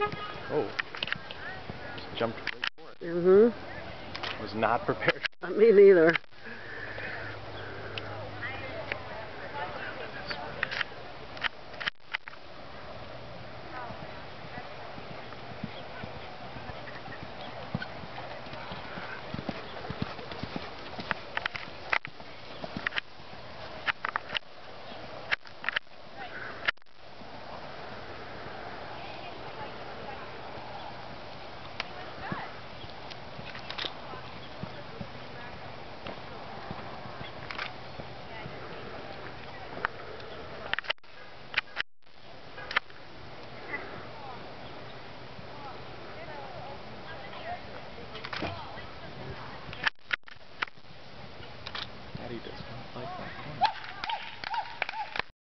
Oh. Just jumped right for it. Mm-hmm. Was not prepared. Not me neither. really does not like that.